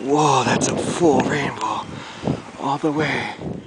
Whoa, that's a full rainbow all the way.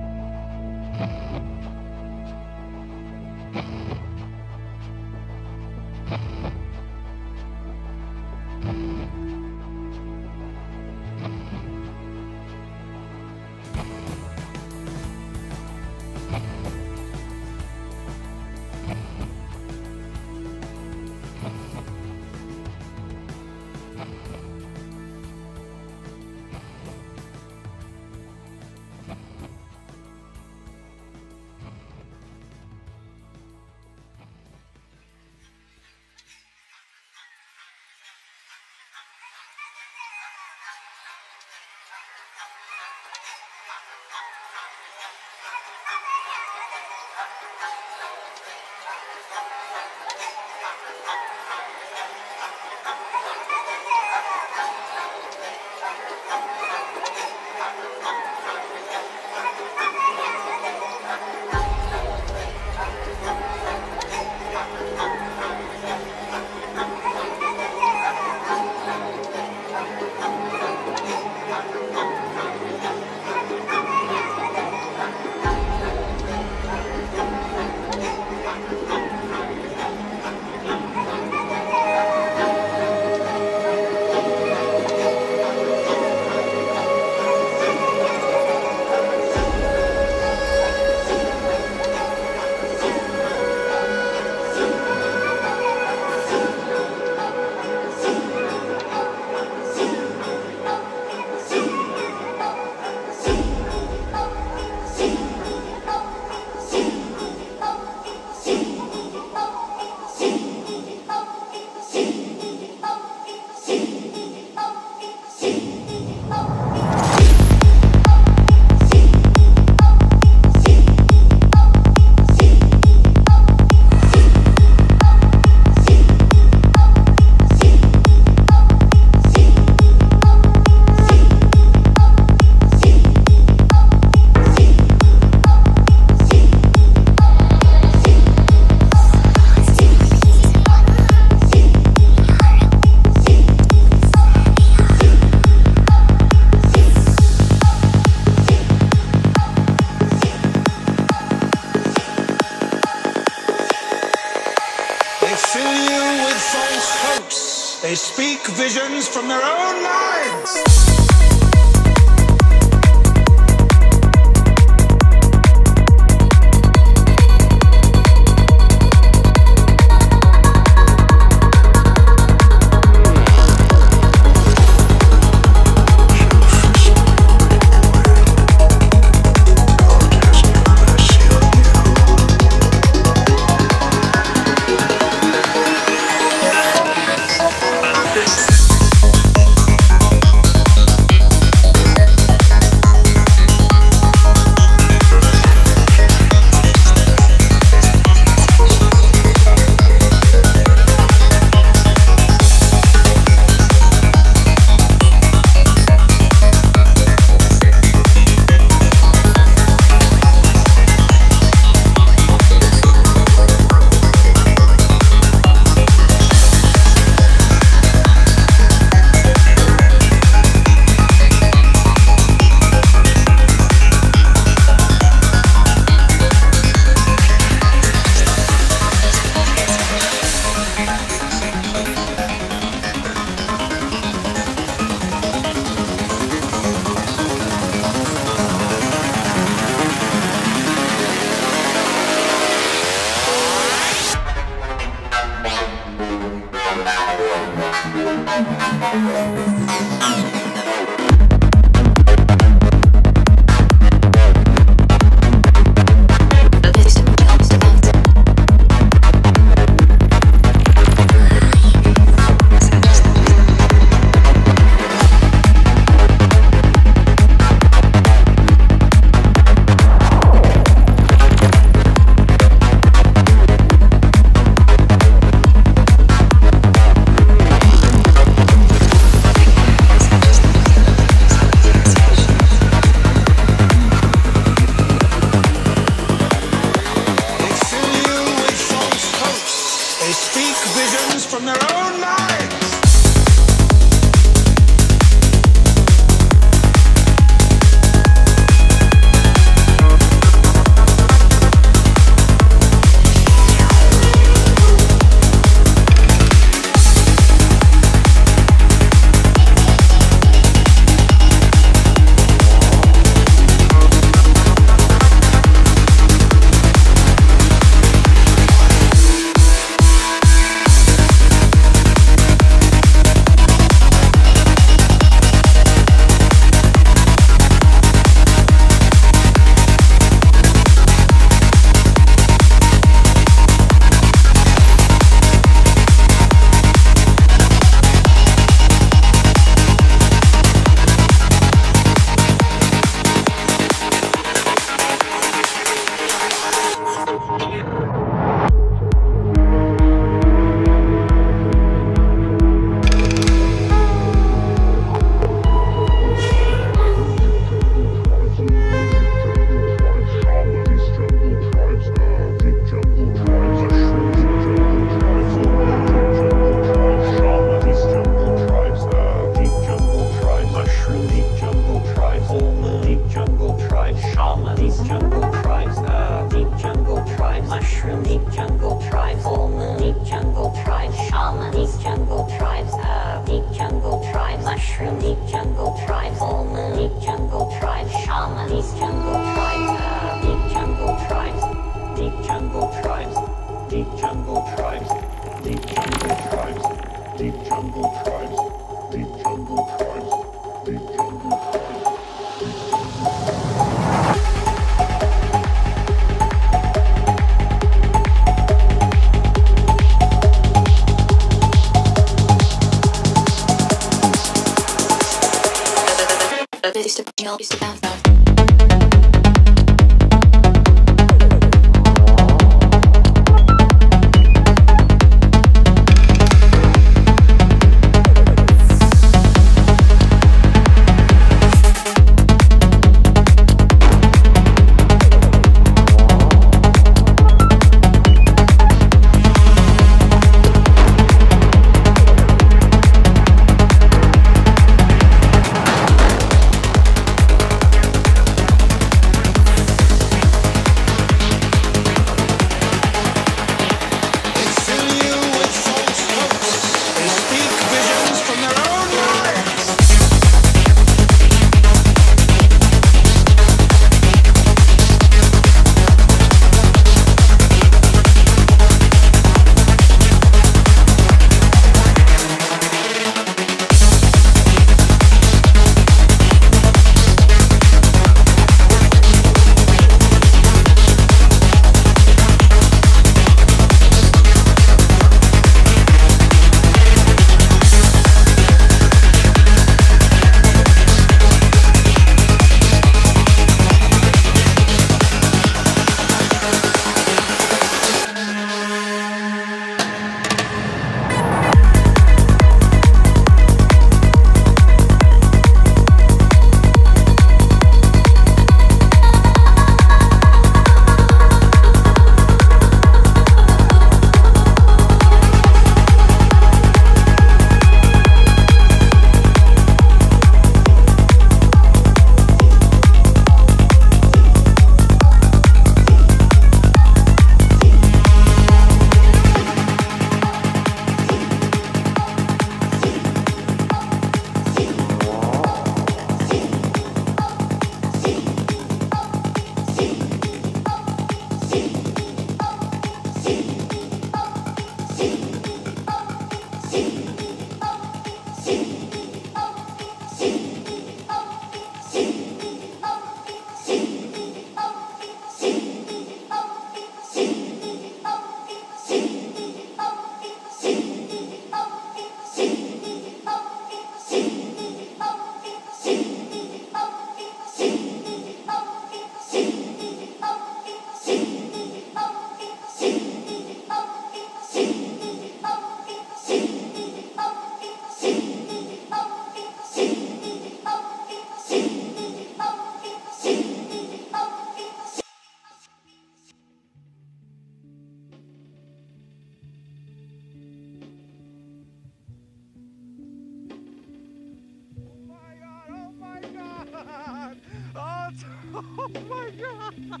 Oh my god!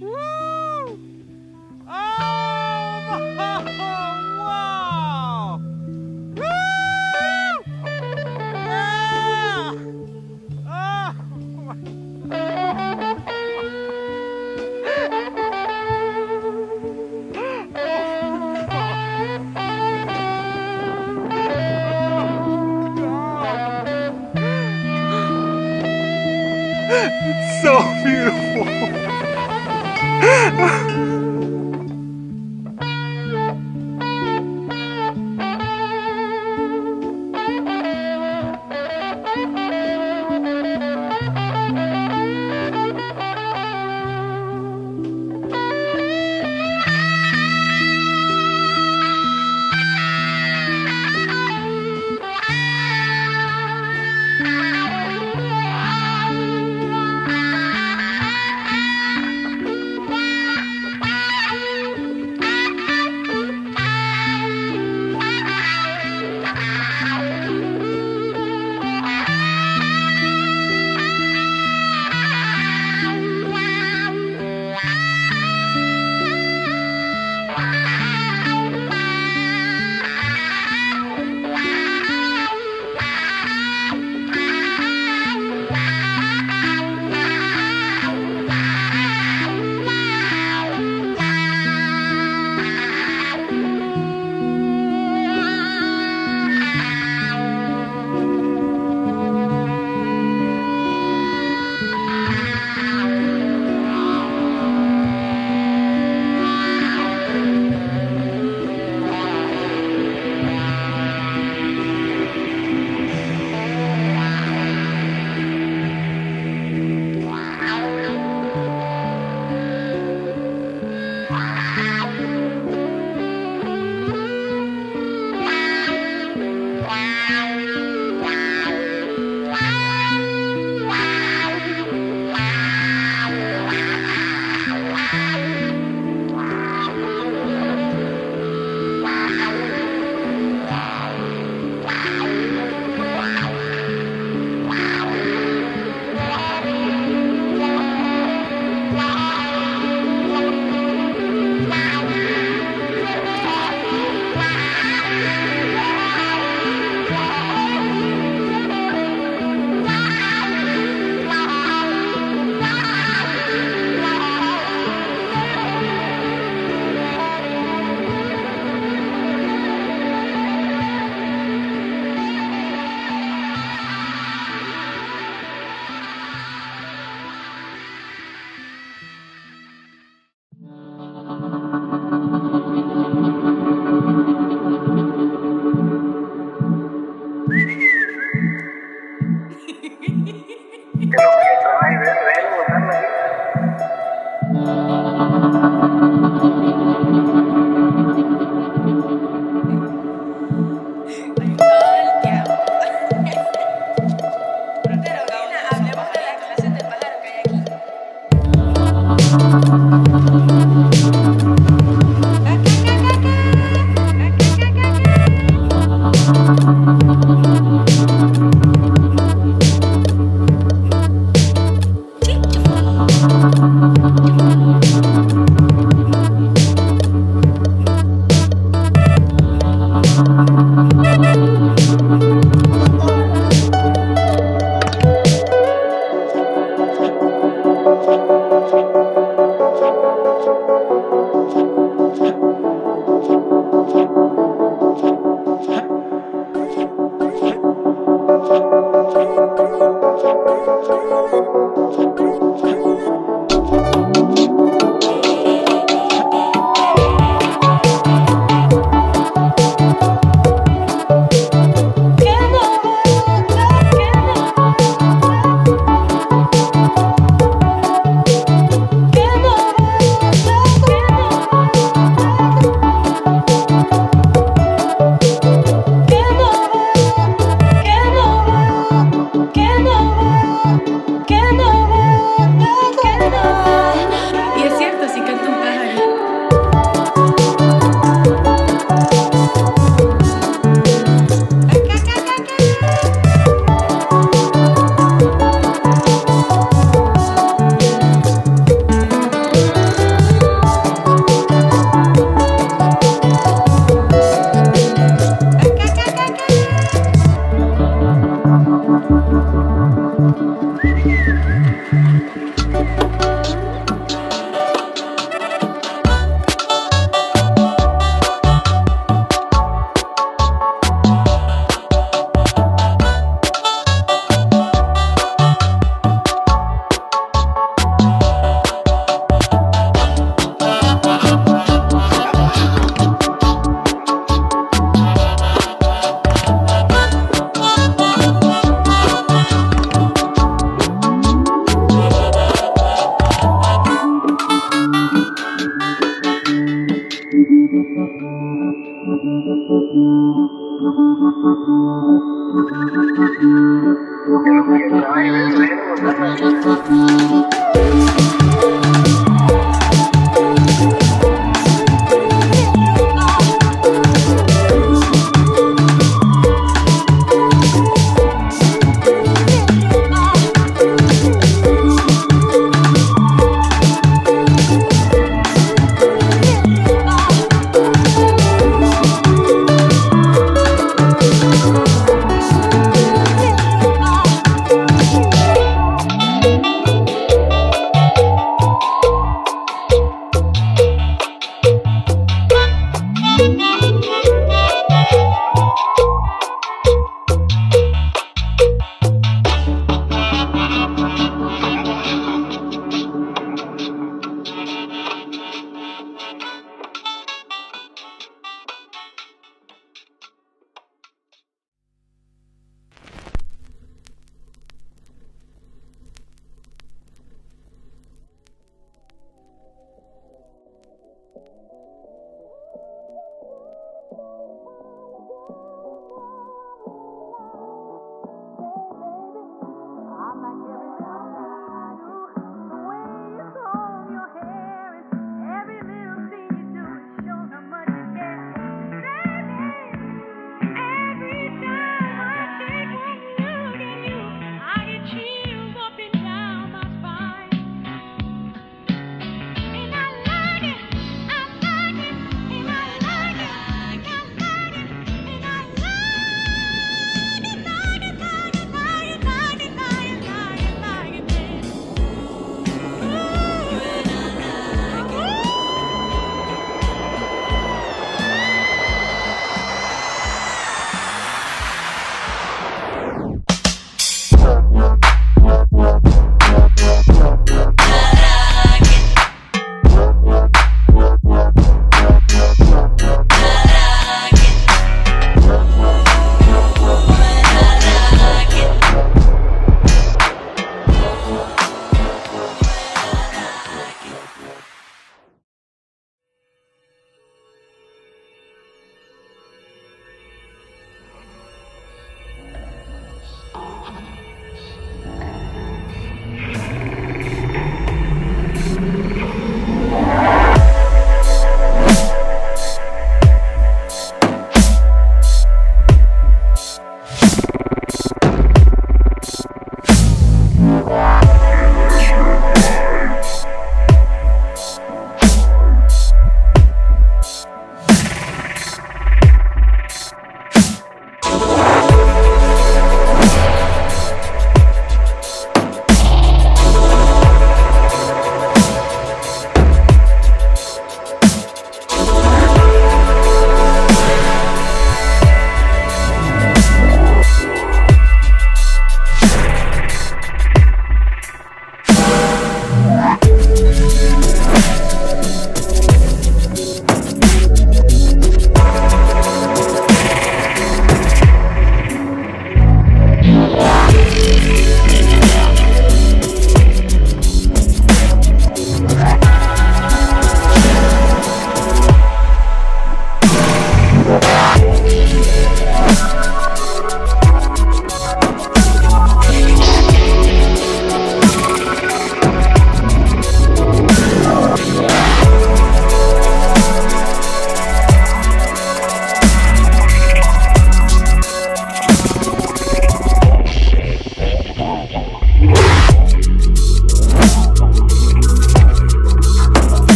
Woo! Oh,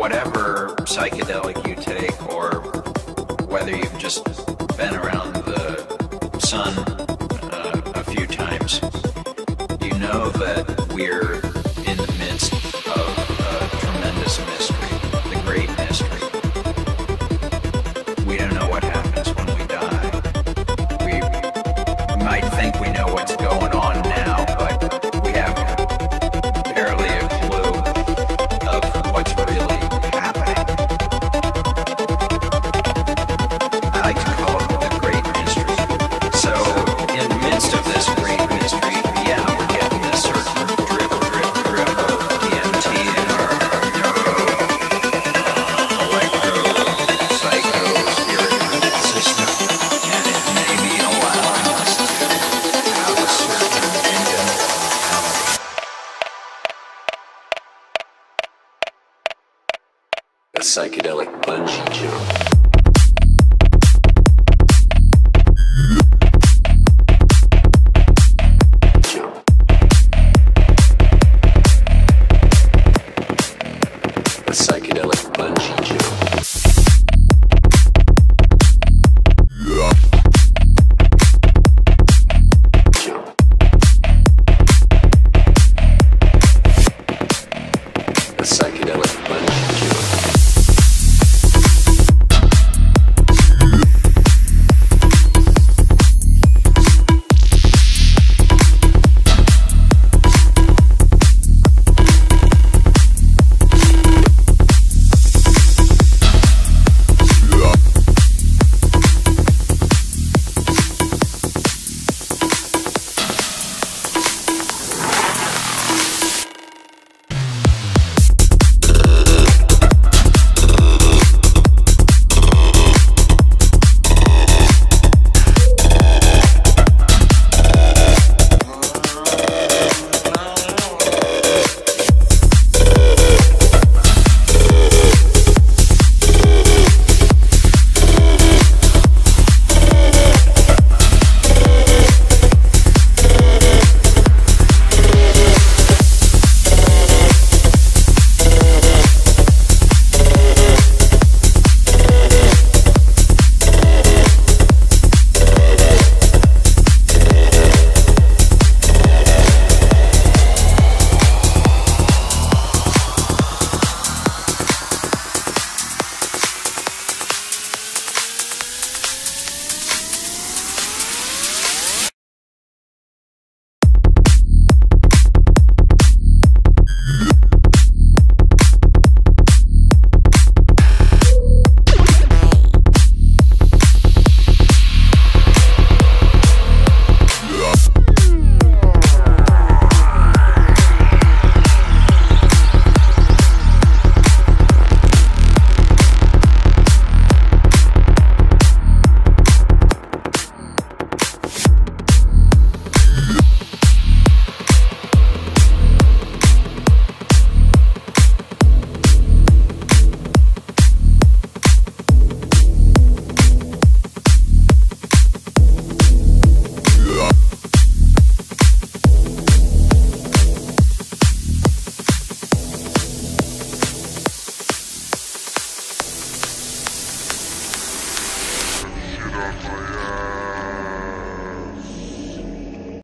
whatever psychedelic you take, or whether you've just been around the sun uh, a few times, you know that we're